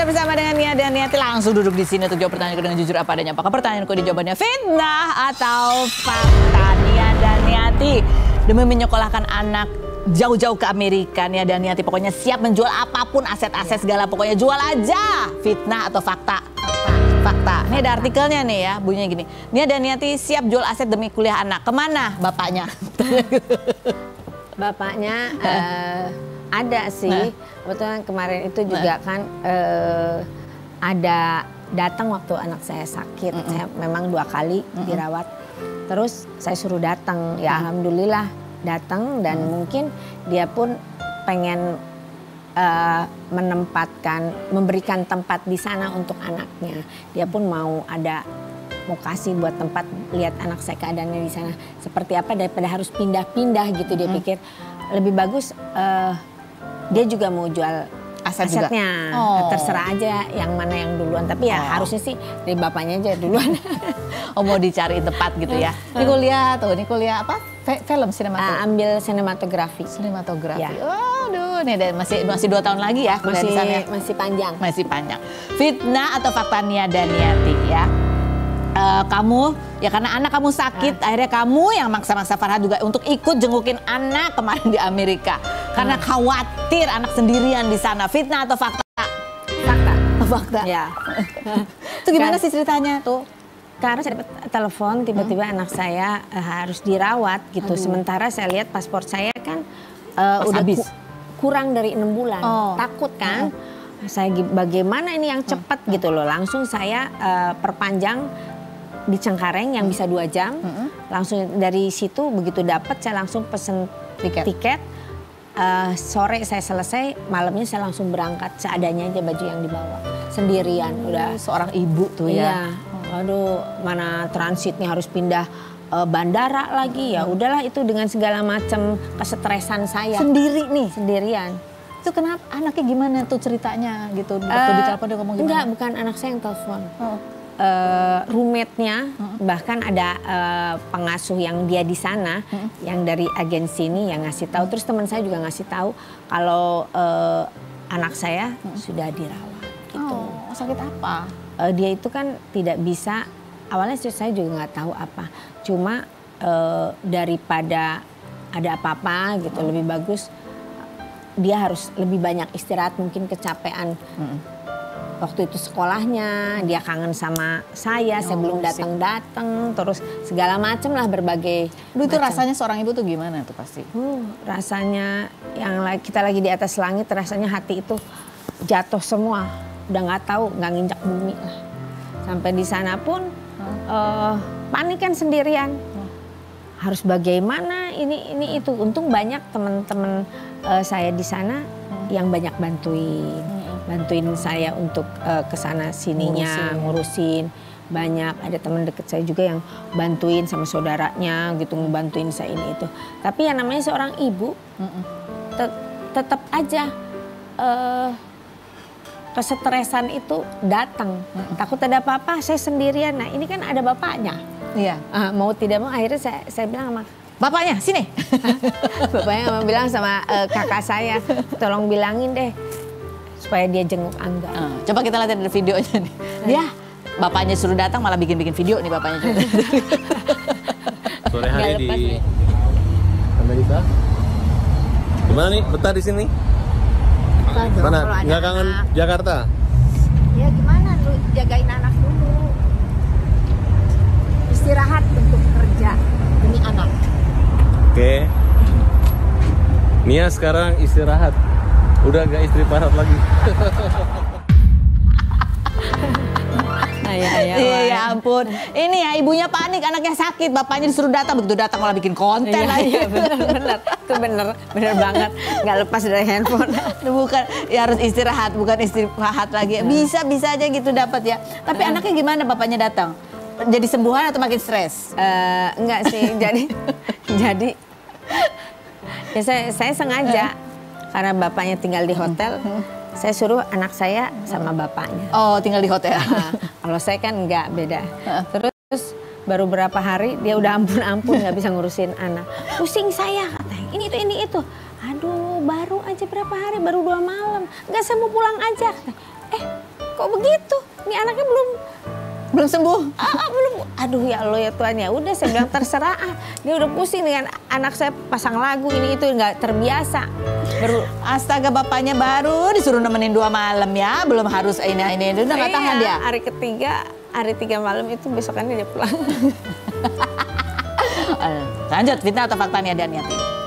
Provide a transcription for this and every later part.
sudah bersama dengan Nia dan Niati langsung duduk di sini untuk jawab pertanyaanku dengan jujur apa adanya. Apakah pertanyaanku dijawabannya fitnah atau fakta? Nia dan Niati demi menyekolahkan anak jauh-jauh ke Amerika Nia dan Niati pokoknya siap menjual apa pun aset-aset segala pokoknya jual aja. Fitnah atau fakta? Fakta. Ini ada artikelnya nih ya, bunyinya gini. Nia dan Niati siap jual aset demi kuliah anak. Ke mana bapaknya? Bapaknya eh, ada sih. Nah. Kebetulan kemarin itu juga kan eh, ada datang waktu anak saya sakit. Saya memang dua kali dirawat. Terus saya suruh datang. Ya alhamdulillah datang dan mungkin dia pun pengen eh, menempatkan, memberikan tempat di sana untuk anaknya. Dia pun mau ada mau kasih buat tempat lihat anak saya keadaannya di sana seperti apa daripada harus pindah-pindah gitu dia pikir lebih bagus eh, dia juga mau jual Aset juga? asetnya Oh. terserah aja yang mana yang duluan tapi ya Oh. harusnya sih dari bapaknya aja duluan Oh mau dicari tempat gitu ya. Ini kuliah tuh, ini kuliah apa? Fe- film Ah, sinematografi. ambil sinematografi sinematografi. Ya. Waduh, nih dan masih masih dua tahun lagi ya kuliah di masih sana ya. masih panjang Masih panjang. Fitnah atau fakta Nia dan Niati ya. Eh, kamu ya karena anak kamu sakit akhirnya kamu yang maksa-maksa Farhad juga untuk ikut jengukin anak kemarin di Amerika karena khawatir anak sendirian di sana fitnah atau fakta fakta fakta ya itu gimana Kan- sih ceritanya tuh Karena saya dapat telepon tiba-tiba Hmm. anak saya eh, harus dirawat gitu. Sementara saya lihat paspor saya kan Pas udah habis. ku- kurang dari enam bulan. Oh. Takut kan? Saya gi- bagaimana ini yang cepat gitu loh. Langsung saya eh, perpanjang di Cengkareng yang bisa dua jam. Langsung dari situ begitu dapat saya langsung pesen Tiket. tiket. Eh, sore saya selesai, malamnya saya langsung berangkat seadanya aja baju yang dibawa sendirian udah seorang ibu tuh ya Iya. Waduh, mana transitnya harus pindah eh, bandara lagi ya. Udahlah itu dengan segala macam kesetresan saya. sendiri nih Sendirian. itu kenapa anaknya gimana tuh ceritanya gitu waktu Eh, ditelepon dia ngomong gimana Enggak, bukan anak saya yang telepon. Oh. Eh, roommate-nya bahkan ada eh, pengasuh yang dia di sana yang dari agensi ini yang ngasih tahu. Terus teman saya juga ngasih tahu kalau eh, anak saya sudah dirawat gitu. oh sakit apa? Eh, dia itu kan tidak bisa awalnya sih saya juga nggak tahu apa. Cuma eh, daripada ada apa-apa gitu lebih bagus dia harus lebih banyak istirahat mungkin kecapean waktu itu sekolahnya dia kangen sama saya saya belum datang datang terus segala macam lah berbagai Duh, itu rasanya seorang ibu tuh gimana tuh pasti? Uh, rasanya yang kita lagi di atas langit rasanya hati itu jatuh semua. Udah nggak tahu nggak nginjak bumi lah. Sampai di sana pun eh, panik kan sendirian. Harus bagaimana ini ini itu. Untung banyak teman-teman eh, saya di sana yang banyak bantuin. Bantuin saya untuk eh, ke sana sininya ngurusin. banyak ada teman deket saya juga yang bantuin sama saudaranya gitu ngebantuin saya ini itu. Tapi yang namanya seorang ibu te- tetap aja eh, kesetresan itu datang. Takut ada apa-apa saya sendirian. Nah ini kan ada bapaknya. Iya. Ah, mau tidak mau akhirnya saya, saya bilang sama bapaknya sini bapaknya sama bilang sama eh, kakak saya tolong bilangin deh supaya dia jenguk angga Eh, coba kita lihat dari videonya nih dia bapaknya suruh datang malah bikin-bikin video nih bapaknya juga Sore hari di ya. Amerika. Gimana nih betah di sini? Mana? Nggak kangen Jakarta? Ya gimana lu jagain anak dulu. Istirahat untuk kerja demi anak. Oke. Nia sekarang istirahat. Udah gak istri Farhat lagi. ayah ayah Iya ya ampun. Ini ya ibunya panik, anaknya sakit, bapaknya disuruh datang begitu datang malah bikin konten Iya, aja. iya bener bener itu bener bener banget nggak lepas dari handphone bukan ya harus istirahat, bukan istirahat lagi. Bisa bisa aja gitu dapat ya. Tapi anaknya gimana bapaknya datang? Jadi sembuhan atau makin stres? Eh, enggak sih jadi jadi ya saya saya sengaja. Karena bapaknya tinggal di hotel saya suruh anak saya sama bapaknya. Oh, tinggal di hotel. Nah, kalau saya kan enggak beda. Terus baru berapa hari dia udah ampun-ampun nggak bisa ngurusin anak. Pusing saya katanya. Ini itu ini itu. Aduh baru aja berapa hari baru dua malam. Nggak saya mau pulang aja eh kok begitu? Ini anaknya belum Belum sembuh. ah, ah, belum. Aduh ya Allah ya Tuhan. Ya udah saya bilang terserah. Ah dia udah pusing dengan anak saya pasang lagu ini itu nggak terbiasa. Baru Astaga bapaknya baru disuruh nemenin dua malam ya, belum harus ini ini udah nggak tahan Iya, dia. hari ketiga hari tiga malam itu besokannya dia pulang. Eh, Lanjut fitnah atau fakta nih Yati?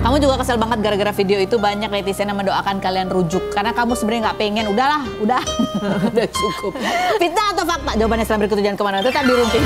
Kamu juga kesel banget gara-gara video itu banyak netizen yang mendoakan kalian rujuk karena kamu sebenarnya nggak pengen. Udahlah, udah, udah cukup. Fitnah atau fakta? Jawabannya setelah berikut jangan ke mana-mana. Tetap di Rumpi.